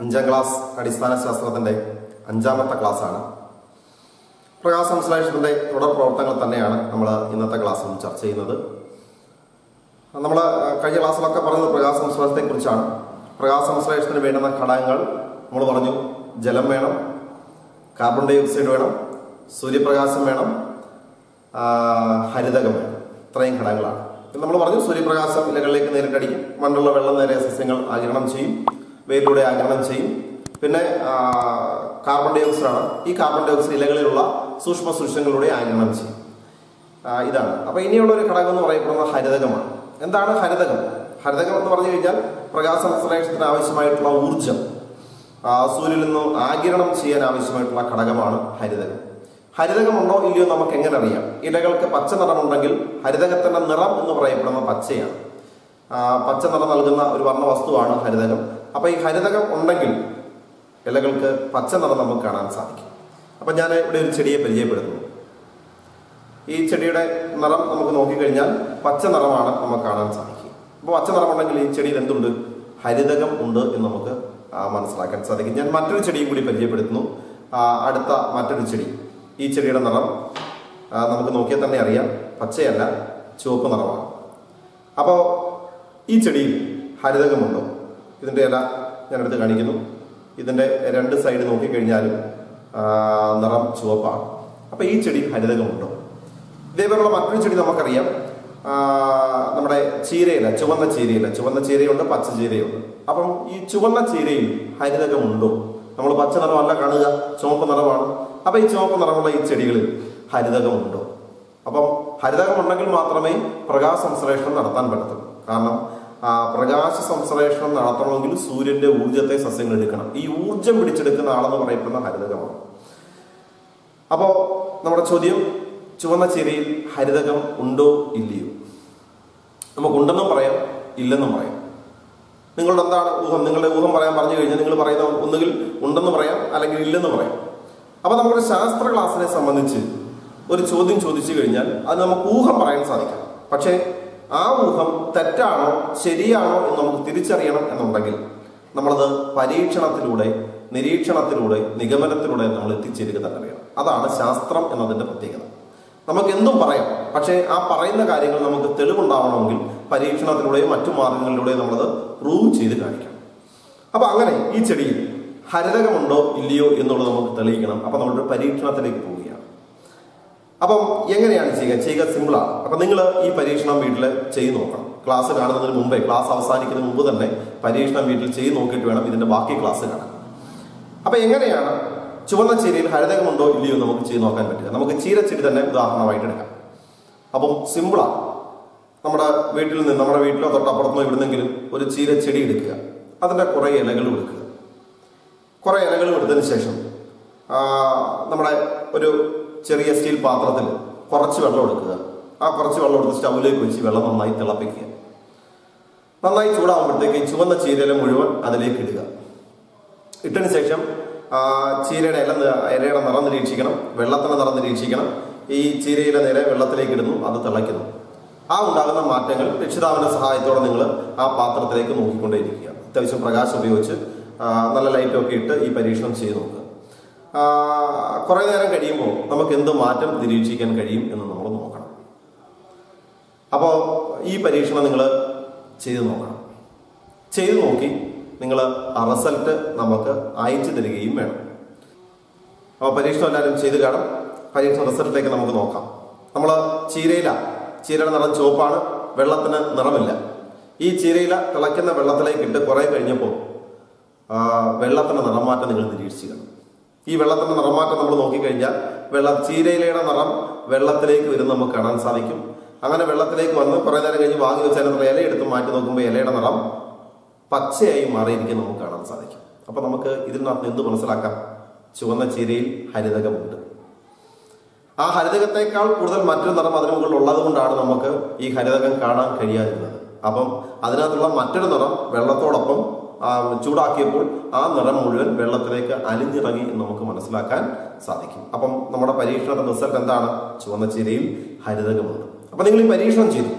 അഞ്ചാം ക്ലാസ് അടിസ്ഥാന ശാസ്ത്രത്തിന്റെ അഞ്ചാമത്തെ ക്ലാസ്സാണ്. പ്രകാശ സംശ്ലേഷണത്തിന്റെ തുടർ പ്രവർത്തനങ്ങൾ തന്നെയാണ് നമ്മൾ ഇന്നത്തെ ക്ലാസ്സിൽ ചർച്ച ചെയ്യുന്നത്. നമ്മൾ കഴിഞ്ഞ ക്ലാസ്സിലൊക്കെ പറഞ്ഞത് പ്രകാശ സംശ്ലേഷത്തെ കുറിച്ചാണ്. പ്രകാശ സംശ്ലേഷത്തിന് വേണ്ടുന്ന ഘടകങ്ങൾ നമ്മൾ പറഞ്ഞു. ജലം വേണം കാർബൺ ഡൈ ഓക്സൈഡ് വേണം സൂര്യപ്രകാശം വേണം ഹരിതകം ഇത്രയും ഘടകങ്ങളാണ്. നമ്മൾ പറഞ്ഞു സൂര്യപ്രകാശം ഇലകളിലേക്ക് നേരിട്ടടിക്കും. മണ്ണുള്ള വെള്ളം നേരെ സസ്യങ്ങൾ ആകിരണം ചെയ്യും. വെയിലൂടെ ആഗിരണം ചെയ്യും. പിന്നെ കാർബൺ ഡൈ ഓക്സൈഡാണ് ഈ കാർബൺ ഡൈ ഓക്സൈഡ് ഇലകളിലുള്ള സൂക്ഷ്മ സൂക്ഷ്മങ്ങളിലൂടെ ചെയ്യും. ഇതാണ്. അപ്പോൾ ഇനിയുള്ള ഒരു ഘടകം എന്ന് പറയപ്പെടുന്നത് ഹരിതകമാണ്. എന്താണ് ഹരിതകം? ഹരിതകം എന്ന് പറഞ്ഞു കഴിഞ്ഞാൽ പ്രകാശ സംശ്ലേഷത്തിന് ആവശ്യമായിട്ടുള്ള ഊർജം സൂര്യനിൽ നിന്ന് ആഗിരണം ചെയ്യാൻ ആവശ്യമായിട്ടുള്ള ഘടകമാണ് ഹരിതകം. ഹരിതകമുണ്ടോ ഇല്ലയോ നമുക്ക് എങ്ങനെ അറിയാം? ഇലകൾക്ക് പച്ച നിറമുണ്ടെങ്കിൽ ഹരിതകത്തിന്റെ നിറം എന്ന് പറയപ്പെടുന്ന പച്ചയാണ്. പച്ച നിറം നൽകുന്ന ഒരു വർണ വസ്തുവാണ് ഹരിതകം. അപ്പൊ ഈ ഹരിതകം ഉണ്ടെങ്കിൽ ഇലകൾക്ക് പച്ച നിറം നമുക്ക് കാണാൻ സാധിക്കും. അപ്പൊ ഞാൻ ഇവിടെ ഒരു ചെടിയെ പരിചയപ്പെടുത്തുന്നു. ഈ ചെടിയുടെ നിറം നമുക്ക് നോക്കിക്കഴിഞ്ഞാൽ പച്ച നിറമാണ് നമുക്ക് കാണാൻ സാധിക്കുക. അപ്പോൾ പച്ച നിറമുണ്ടെങ്കിൽ ഈ ചെടിയിൽ എന്തുണ്ട്? ഹരിതകം ഉണ്ട് എന്ന് നമുക്ക് മനസ്സിലാക്കാൻ സാധിക്കും. ഞാൻ മറ്റൊരു ചെടിയും കൂടി പരിചയപ്പെടുത്തുന്നു. അടുത്ത മറ്റൊരു ചെടി. ഈ ചെടിയുടെ നിറം നമുക്ക് നോക്കിയാൽ തന്നെ അറിയാം. പച്ചയല്ല ചുവപ്പ് നിറമാണ്. അപ്പോൾ ഈ ചെടിയിൽ ഹരിതകമുണ്ടോ? ഇതിന്റെ ഇല ഞാനെടുത്ത് കാണിക്കുന്നു. ഇതിന്റെ രണ്ട് സൈഡ് നോക്കിക്കഴിഞ്ഞാലും നിറം ചുവപ്പാണ് അപ്പോൾ ഈ ചെടി ഹരിതകമുണ്ടോ? ഇതേപോലുള്ള മറ്റൊരു ചെടി നമുക്കറിയാം. നമ്മുടെ ചീരയില ചുവന്ന ചീരയില. ചുവന്ന ചീരയുണ്ട് പച്ച ചീരയുണ്ട്. അപ്പം ഈ ചുവന്ന ചീരയിൽ ഹരിതകമുണ്ടോ? നമ്മൾ പച്ച നിറമല്ല കാണുക ചുവപ്പ് നിറമാണ്. അപ്പം ഈ ചുവപ്പ് നിറമുള്ള ഈ ചെടികളിൽ ഹരിതകമുണ്ടോ? അപ്പം ഹരിതകമുണ്ടെങ്കിൽ മാത്രമേ പ്രകാശ സംശ്ലേഷണം നടത്താൻ പറ്റത്തുള്ളൂ. കാരണം പ്രകാശ സംശ്ലേഷണം നടത്തണമെങ്കിൽ സൂര്യന്റെ ഊർജത്തെ സസ്യങ്ങൾ എടുക്കണം. ഈ ഊർജം പിടിച്ചെടുക്കുന്ന ആളെന്ന് പറയപ്പെടുന്ന ഹരിതകമാണ് അപ്പോ നമ്മുടെ ചോദ്യം ചുവന്ന ചിരയിൽ ഹരിതകം ഉണ്ടോ ഇല്ലയോ? നമുക്കുണ്ടെന്നും പറയാം ഇല്ലെന്നും പറയാം. നിങ്ങളുടെ എന്താണ് ഊഹം? നിങ്ങളുടെ ഊഹം പറയാൻ പറഞ്ഞു കഴിഞ്ഞാൽ നിങ്ങൾ പറയുന്ന ഒന്നുകിൽ ഉണ്ടെന്ന് പറയാം അല്ലെങ്കിൽ ഇല്ലെന്ന് പറയാം. അപ്പൊ നമ്മുടെ ശാസ്ത്ര ക്ലാസ്സിനെ സംബന്ധിച്ച് ഒരു ചോദ്യം ചോദിച്ചു കഴിഞ്ഞാൽ അത് നമുക്ക് ഊഹം പറയാൻ സാധിക്കാം. പക്ഷേ ആ ഊഹം തെറ്റാണോ ശരിയാണോ എന്ന് നമുക്ക് തിരിച്ചറിയണം എന്നുണ്ടെങ്കിൽ നമ്മളത് പരീക്ഷണത്തിലൂടെ നിരീക്ഷണത്തിലൂടെ നിഗമനത്തിലൂടെ നമ്മൾ എത്തിച്ചേരുക തന്നെ വേണം. അതാണ് ശാസ്ത്രം എന്നതിന്റെ പ്രത്യേകത. നമുക്ക് എന്തും പറയാം പക്ഷേ ആ പറയുന്ന കാര്യങ്ങൾ നമുക്ക് തെളിവുണ്ടാവണമെങ്കിൽ പരീക്ഷണത്തിലൂടെയും മറ്റു മാർഗങ്ങളിലൂടെയും നമ്മളത് പ്രൂവ് ചെയ്ത് കാണിക്കണം. അപ്പൊ അങ്ങനെ ഈ ചെടിയിൽ ഹരിതകമുണ്ടോ ഇല്ലയോ എന്നുള്ളത് നമുക്ക് തെളിയിക്കണം. അപ്പൊ നമ്മളൊരു പരീക്ഷണത്തിലേക്ക് പോവുകയാണ് അപ്പം എങ്ങനെയാണ് ചെയ്യുക? ചെയ്യുക സിമ്പിളാണ് അപ്പൊ നിങ്ങൾ ഈ പരീക്ഷണം വീട്ടിൽ ചെയ്തു നോക്കണം. ക്ലാസ് കാണുന്നതിന് മുമ്പേ ക്ലാസ് അവസാനിക്കുന്നതിന് മുമ്പ് തന്നെ പരീക്ഷണം വീട്ടിൽ ചെയ്തു നോക്കിയിട്ട് വേണം ഇതിന്റെ ബാക്കി ക്ലാസ് കാണാൻ. അപ്പൊ എങ്ങനെയാണ് ചുവന്ന ചീരയിൽ ഹരിതകമുണ്ടോ ഇല്ലയോ നമുക്ക് ചെയ്തു നോക്കാൻ പറ്റുക. നമുക്ക് ചീരച്ചെടി തന്നെ ഉദാഹരണമായിട്ട് എടുക്കാം. അപ്പം സിമ്പിളാണ് നമ്മുടെ വീട്ടിൽ നിന്ന് നമ്മുടെ വീട്ടിലോ തൊട്ടപ്പുറത്തോ ഇവിടുന്നെങ്കിലും ഒരു ചീരച്ചെടി എടുക്കുക. അതിന്റെ കുറേ ഇലകൾ എടുക്കുക. കുറേ ഇലകൾ എടുത്തതിന് ശേഷം നമ്മുടെ ഒരു ചെറിയ സ്റ്റീൽ പാത്രത്തിൽ കുറച്ച് വെള്ളം എടുക്കുക. ആ കുറച്ച് വെള്ളം എടുത്ത് സ്റ്റൗവിലേക്ക് വെച്ച് വെള്ളം നന്നായി തിളപ്പിക്കുക. നന്നായി ചൂടാകുമ്പോഴത്തേക്ക് ചുവന്ന ചീരയില മുഴുവൻ അതിലേക്ക് ഇടുക. ഇട്ടതിന് ശേഷം ചീരയുടെ ഇല ഇലയുടെ നിറം നിരീക്ഷിക്കണം. വെള്ളത്തിന് നിറം നിരീക്ഷിക്കണം. ഈ ചീരയിലെ നേരെ വെള്ളത്തിലേക്ക് ഇടുന്നു അത് തിളയ്ക്കുന്നു. ആ ഉണ്ടാകുന്ന മാറ്റങ്ങൾ രക്ഷിതാവിന്റെ സഹായത്തോടെ നിങ്ങൾ ആ പാത്രത്തിലേക്ക് നോക്കിക്കൊണ്ടേയിരിക്കുക. അത്യാവശ്യം പ്രകാശം ഉപയോഗിച്ച് നല്ല ലൈറ്റൊക്കെ ഇട്ട് ഈ പരീക്ഷണം ചെയ്ത് നോക്കുക. കുറെ നേരം കഴിയുമ്പോൾ നമുക്ക് എന്ത് മാറ്റം നിരീക്ഷിക്കാൻ കഴിയും എന്ന് നമ്മൾ നോക്കണം. അപ്പോൾ ഈ പരീക്ഷണം നിങ്ങൾ ചെയ്ത് നോക്കണം. ചെയ്തു നോക്കി നിങ്ങൾ ആ റിസൾട്ട് നമുക്ക് അയച്ചു തരികയും വേണം. അപ്പോൾ പരീക്ഷണം എല്ലാവരും ചെയ്ത് കാണും. പരീക്ഷണ റിസൾട്ടിലേക്ക് നമുക്ക് നോക്കാം. നമ്മൾ ചീരയില ചീരയുടെ നിറം ചുവപ്പാണ് വെള്ളത്തിന് നിറമില്ല. ഈ ചീരയില തിളയ്ക്കുന്ന വെള്ളത്തിലേക്ക് ഇട്ട് കുറെ കഴിഞ്ഞപ്പോൾ വെള്ളത്തിന് നിറം മാറ്റം നിങ്ങൾ നിരീക്ഷിക്കുക ഈ വെള്ളത്തിന്റെ നിറമാറ്റം നമ്മൾ നോക്കിക്കഴിഞ്ഞാൽ വെള്ള ചീരയിലയുടെ നിറം വെള്ളത്തിലേക്ക് വരുന്ന നമുക്ക് കാണാൻ സാധിക്കും. അങ്ങനെ വെള്ളത്തിലേക്ക് വന്ന് കുറെ നേരം കഴിഞ്ഞ് വാങ്ങി വെച്ചാൽ നമ്മൾ ഇല എടുത്ത് മാറ്റി നോക്കുമ്പോൾ ഇലയുടെ നിറം പച്ചയായി മാറിയിരിക്കും നമുക്ക് കാണാൻ സാധിക്കും. അപ്പൊ നമുക്ക് ഇതിനകത്ത് എന്ത് മനസ്സിലാക്കാം. ചുവന്ന ചീരയിൽ ഹരിതകമുണ്ട്. ആ ഹരിതകത്തെക്കാൾ കൂടുതൽ മറ്റൊരു നിറം അതിന് മുകളിൽ ഉള്ളത് കൊണ്ടാണ് നമുക്ക് ഈ ഹരിതകം കാണാൻ കഴിയാതിരുന്നത്. അപ്പം അതിനകത്തുള്ള മറ്റൊരു നിറം വെള്ളത്തോടൊപ്പം ചൂടാക്കിയപ്പോൾ ആ നിറം മുഴുവൻ വെള്ളത്തിലേക്ക് അലിഞ്ഞിറങ്ങി എന്ന് നമുക്ക് മനസ്സിലാക്കാൻ സാധിക്കും. അപ്പം നമ്മുടെ പരീക്ഷണത്തിന്റെ റിസൾട്ട് എന്താണ്? ചുവന്ന ചീരയിൽ ഹരിതകമുണ്ട്. അപ്പൊ നിങ്ങൾ ഈ പരീക്ഷണം ചെയ്തു.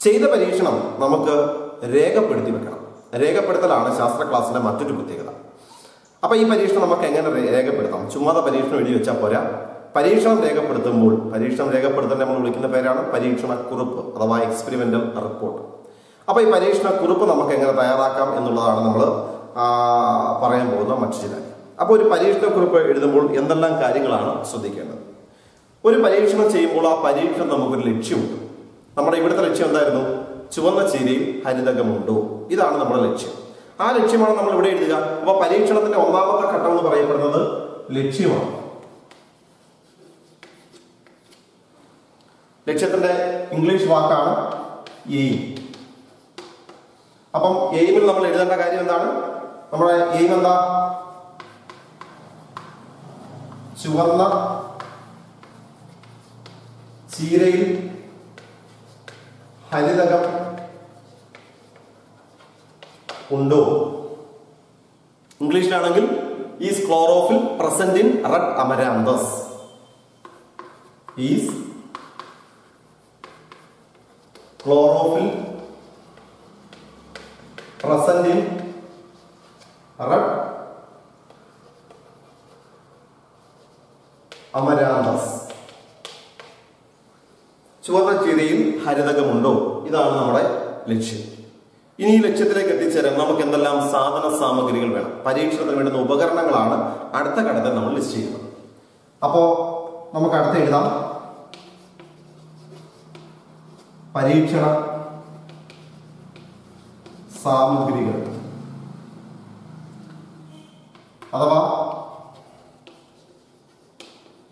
ചെയ്ത പരീക്ഷണം നമുക്ക് രേഖപ്പെടുത്തി വെക്കണം. രേഖപ്പെടുത്തലാണ് ശാസ്ത്ര ക്ലാസ്സിന്റെ മറ്റൊരു പ്രത്യേകത. അപ്പൊ ഈ പരീക്ഷണം നമുക്ക് എങ്ങനെ രേഖപ്പെടുത്താം? ചുമ്മാതെ പരീക്ഷണം എഴുതി വെച്ചാൽ പോരാ. പരീക്ഷണം രേഖപ്പെടുത്തുമ്പോൾ പരീക്ഷണം രേഖപ്പെടുത്താൻ നമ്മൾ വിളിക്കുന്ന പേരാണ് പരീക്ഷണ കുറിപ്പ് അഥവാ എക്സ്പെരിമെന്റൽ റിപ്പോർട്ട് അപ്പൊ ഈ പരീക്ഷണ കുറിപ്പ് നമുക്ക് എങ്ങനെ തയ്യാറാക്കാം എന്നുള്ളതാണ് നമ്മൾ പറയാൻ പോകുന്ന മറ്റു ചില അപ്പോൾ അപ്പൊ ഒരു പരീക്ഷണ കുറിപ്പ് എഴുതുമ്പോൾ എന്തെല്ലാം കാര്യങ്ങളാണ് ശ്രദ്ധിക്കേണ്ടത്? ഒരു പരീക്ഷണം ചെയ്യുമ്പോൾ ആ പരീക്ഷണം നമുക്കൊരു ലക്ഷ്യമുണ്ട്. നമ്മുടെ ഇവിടുത്തെ ലക്ഷ്യം എന്തായിരുന്നു? ചുവന്ന ചീരയും ഹരിതകമുണ്ടോ? ഇതാണ് നമ്മുടെ ലക്ഷ്യം. ആ ലക്ഷ്യമാണ് നമ്മൾ ഇവിടെ എഴുതുക. അപ്പൊ പരീക്ഷണത്തിന്റെ ഒന്നാമത്തെ ഘട്ടം എന്ന് പറയപ്പെടുന്നത് ലക്ഷ്യമാണ്. ലക്ഷ്യത്തിന്റെ ഇംഗ്ലീഷ് വാക്കാണ് എയിം. അപ്പം എയിമിൽ നമ്മൾ എഴുതേണ്ട കാര്യം എന്താണ്? നമ്മുടെ എയിം എന്താ? ചുവന്ന ചീരയിൽ ഹരിതകം ഉണ്ടോ? ഇംഗ്ലീഷിലാണെങ്കിൽ is chlorophyll present in red amaranthus is chlorophyll present in red amaranthus. ചുവന്ന ചീരയിൽ ഹരിതകമുണ്ടോ? ഇതാണ് നമ്മുടെ ലക്ഷ്യം. ഇനി ഈ ലക്ഷ്യത്തിലേക്ക് എത്തിച്ചേരാൻ നമുക്ക് എന്തെല്ലാം സാധന സാമഗ്രികൾ വേണം? പരീക്ഷണത്തിന് വേണ്ടുന്ന ഉപകരണങ്ങളാണ് അടുത്ത ഘട്ടത്തിൽ നമ്മൾ ലിസ്റ്റ് ചെയ്യുന്നത്. അപ്പോ നമുക്ക് അടുത്ത എഴുതാം. പരീക്ഷണ സാമഗ്രികൾ. അഥവാ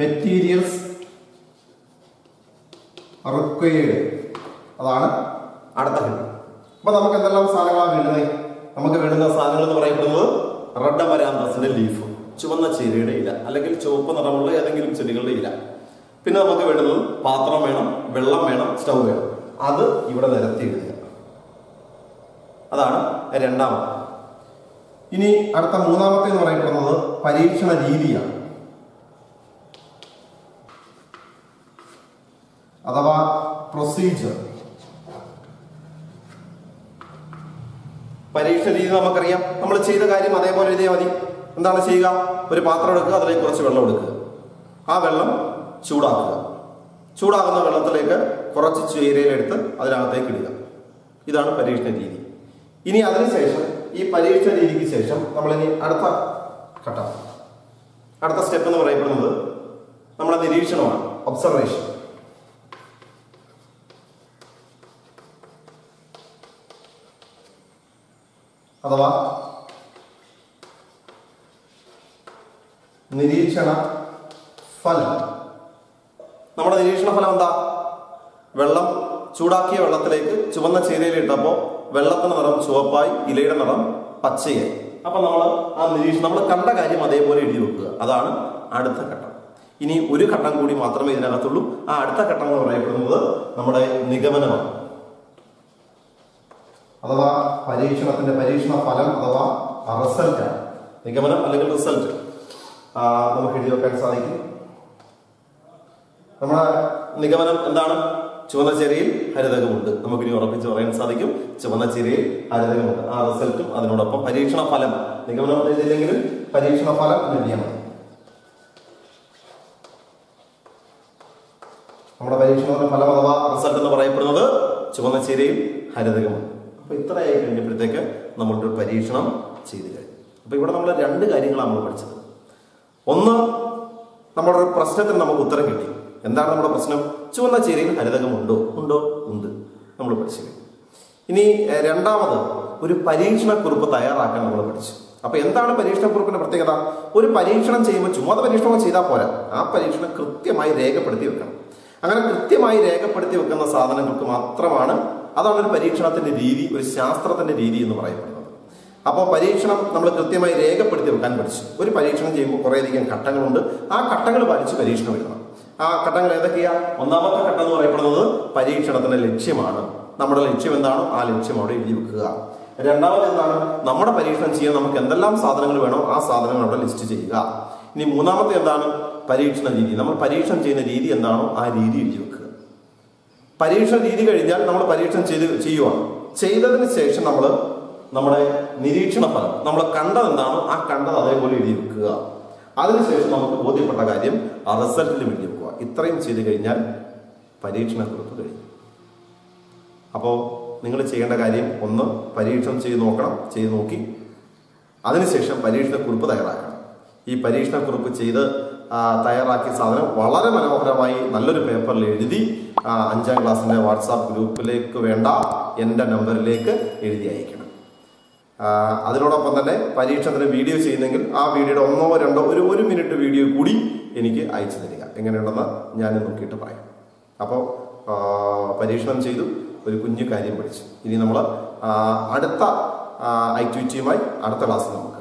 മെറ്റീരിയൽസ് റിക്വയർഡ് അതാണ് അടുത്ത ഘട്ടം. അപ്പൊ നമുക്ക് എന്തെല്ലാം സാധനങ്ങളാണ് വേണ്ടത്? നമുക്ക് വേണ്ടുന്ന സാധനങ്ങൾ എന്ന് പറയപ്പെടുന്നത് റെഡ് അമരാന്തസിന്റെ ലീഫ് ചുവന്ന ചീരയുടെ ഇല അല്ലെങ്കിൽ ചുവപ്പ് നിറമുള്ള ഏതെങ്കിലും ചെടികളുടെ ഇല. പിന്നെ നമുക്ക് വേണ്ടുന്നത് പാത്രം വേണം വെള്ളം വേണം സ്റ്റൗ വേണം. അത് ഇവിടെ നിരത്തി അതാണ് രണ്ടാമത് ഇനി അടുത്ത മൂന്നാമത്തെ എന്ന് പറയപ്പെടുന്നത് പരീക്ഷണ രീതിയാണ്. അഥവാ പ്രൊസീജിയർ പരീക്ഷ രീതി നമുക്കറിയാം. നമ്മൾ ചെയ്ത കാര്യം അതേപോലെ എഴുതിയാൽ മതി. എന്താണ് ചെയ്യുക? ഒരു പാത്രം എടുക്കുക അതിലേക്ക് കുറച്ച് വെള്ളം എടുക്കുക. ആ വെള്ളം ചൂടാക്കുക. ചൂടാകുന്ന വെള്ളത്തിലേക്ക് കുറച്ച് ചേരയിലെടുത്ത് അതിനകത്തേക്ക് ഇടുക. ഇതാണ് പരീക്ഷണ രീതി. ഇനി അതിനുശേഷം ഈ പരീക്ഷ രീതിക്ക് ശേഷം ഇനി അടുത്ത ഘട്ടം. അടുത്ത സ്റ്റെപ്പ് എന്ന് പറയപ്പെടുന്നത് നമ്മുടെ നിരീക്ഷണമാണ് ഒബ്സർവേഷൻ അഥവാ നിരീക്ഷണ ഫലം. നമ്മുടെ നിരീക്ഷണ ഫലം എന്താ? വെള്ളം ചൂടാക്കിയ വെള്ളത്തിലേക്ക് ചുവന്ന ചീരയിൽ ഇട്ടപ്പോൾ വെള്ളത്തിന്റെ നിറം ചുവപ്പായി ഇലയുടെ നിറം പച്ചയായി. അപ്പൊ നമ്മൾ ആ നിരീക്ഷണം നമ്മൾ കണ്ട കാര്യം അതേപോലെ എഴുതി വെക്കുക. അതാണ് അടുത്ത ഘട്ടം. ഇനി ഒരു ഘട്ടം കൂടി മാത്രമേ ഇതിനകത്തുള്ളൂ. ആ അടുത്ത ഘട്ടം എന്ന് പറയപ്പെടുന്നത് നമ്മുടെ നിഗമനമാണ്. അഥവാ പരീക്ഷണത്തിന്റെ പരീക്ഷണ ഫലം അഥവാ റിസൾട്ട് നിഗമനം അല്ലെങ്കിൽ റിസൾട്ട്. നമുക്ക് എഴുതി വെക്കാൻ സാധിക്കും. നമ്മുടെ നിഗമനം എന്താണ്? ചുവന്ന ചിരയിൽ ഹരിതകമുണ്ട്. നമുക്ക് ഇനി ഉറപ്പിച്ച് പറയാൻ സാധിക്കും ചുവന്ന ചിരയിൽ ഹരിതകമുണ്ട്. ആ റിസൾട്ടും അതിനോടൊപ്പം പരീക്ഷണ ഫലം നിഗമനം എഴുതിയില്ലെങ്കിലും പരീക്ഷണ ഫലം ലഭ്യമാണ്. നമ്മുടെ പരീക്ഷണത്തിന്റെ ഫലം അഥവാ റിസൾട്ട് എന്ന് പറയപ്പെടുന്നത് ചുവന്ന ചിരയും ഹരിതകമാണ്. അപ്പൊ ഇത്രയായി കഴിഞ്ഞപ്പോഴത്തേക്ക് നമ്മളൊരു പരീക്ഷണം ചെയ്തു കഴിഞ്ഞു. അപ്പൊ ഇവിടെ നമ്മൾ രണ്ട് കാര്യങ്ങളാണ് നമ്മൾ പഠിച്ചത്. ഒന്ന് നമ്മുടെ ഒരു പ്രശ്നത്തിന് നമുക്ക് ഉത്തരം കിട്ടി. എന്താണ് നമ്മുടെ പ്രശ്നം? ചുവന്ന ചീരയിൽ ഹരിതകം ഉണ്ടോ? ഉണ്ടോ? നമ്മൾ പഠിച്ചു ഇനി രണ്ടാമത് ഒരു പരീക്ഷണക്കുറിപ്പ് തയ്യാറാക്കാൻ നമ്മൾ പഠിച്ചു. അപ്പൊ എന്താണ് പരീക്ഷണക്കുറിപ്പിന്റെ പ്രത്യേകത? ഒരു പരീക്ഷണം ചെയ്യുമ്പോൾ ചുമത പരീക്ഷണം ചെയ്താൽ പോരാ. ആ പരീക്ഷണം കൃത്യമായി രേഖപ്പെടുത്തി വെക്കണം. അങ്ങനെ കൃത്യമായി രേഖപ്പെടുത്തി വെക്കുന്ന സാധനങ്ങൾക്ക് മാത്രമാണ് അതാണ് ഒരു പരീക്ഷണത്തിന്റെ രീതി ഒരു ശാസ്ത്രത്തിന്റെ രീതി എന്ന് പറയപ്പെടുന്നത്. അപ്പോൾ പരീക്ഷണം നമ്മൾ കൃത്യമായി രേഖപ്പെടുത്തി വെക്കാൻ പഠിച്ചു. ഒരു പരീക്ഷണം ചെയ്യുമ്പോൾ കുറേയധികം ഘട്ടങ്ങളുണ്ട്. ആ ഘട്ടങ്ങൾ പാലിച്ച് പരീക്ഷണം എഴുതണം. ആ ഘട്ടങ്ങൾ ഏതൊക്കെയാ? ഒന്നാമത്തെ ഘട്ടം എന്ന് പറയപ്പെടുന്നത് പരീക്ഷണത്തിന്റെ ലക്ഷ്യമാണ്. നമ്മുടെ ലക്ഷ്യം എന്താണോ? ആ ലക്ഷ്യം അവിടെ എഴുതി വെക്കുക. രണ്ടാമത് എന്താണ്? നമ്മുടെ പരീക്ഷണം ചെയ്യാൻ നമുക്ക് എന്തെല്ലാം സാധനങ്ങൾ വേണോ ആ സാധനങ്ങൾ അവിടെ ലിസ്റ്റ് ചെയ്യുക. ഇനി മൂന്നാമത്തെ എന്താണ്? പരീക്ഷണ രീതി. നമ്മൾ പരീക്ഷണം ചെയ്യുന്ന രീതി എന്താണോ ആ രീതി എഴുതി വെക്കുക. പരീക്ഷണ രീതി കഴിഞ്ഞാൽ നമ്മൾ പരീക്ഷണം ചെയ്ത് ചെയ്യുവാണ്. ചെയ്തതിന് ശേഷം നമ്മൾ നമ്മുടെ നിരീക്ഷണ ഫലം നമ്മൾ കണ്ടത് എന്താണോ? ആ കണ്ടത് അതേപോലെ എഴുതി വെക്കുക. അതിനുശേഷം നമുക്ക് ബോധ്യപ്പെട്ട കാര്യം ആ റിസൾട്ടിന് വേണ്ടി വെക്കുക. ഇത്രയും ചെയ്ത് കഴിഞ്ഞാൽ പരീക്ഷണക്കുറിപ്പ് കഴിഞ്ഞു അപ്പോൾ നിങ്ങൾ ചെയ്യേണ്ട കാര്യം ഒന്ന് പരീക്ഷണം ചെയ്ത് നോക്കണം ചെയ്ത് നോക്കി. അതിനുശേഷം പരീക്ഷണക്കുറിപ്പ് തയ്യാറാക്കണം. ഈ പരീക്ഷണക്കുറിപ്പ് ചെയ്ത് തയ്യാറാക്കിയ സാധനം വളരെ മനോഹരമായി നല്ലൊരു പേപ്പറിൽ എഴുതി അഞ്ചാം ക്ലാസ്സിന്റെ വാട്സാപ്പ് ഗ്രൂപ്പിലേക്ക് വേണ്ട എന്റെ നമ്പറിലേക്ക് എഴുതി അയക്കണം. അതിനോടൊപ്പം തന്നെ പരീക്ഷണത്തിന് വീഡിയോ ചെയ്യുന്നെങ്കിൽ ആ വീഡിയോയുടെ ഒന്നോ രണ്ടോ ഒരു ഒരു മിനിറ്റ് വീഡിയോ കൂടി എനിക്ക് അയച്ചു തരിക. എങ്ങനെയുണ്ടെന്ന് ഞാൻ നോക്കിയിട്ട് പറയാം. അപ്പോൾ പരീക്ഷണം ചെയ്തു ഒരു കുഞ്ഞു കാര്യം പഠിച്ചു. ഇനി നമ്മൾ അടുത്ത ആക്ടിവിറ്റിയുമായി അടുത്ത ക്ലാസ്സിൽ നമുക്ക്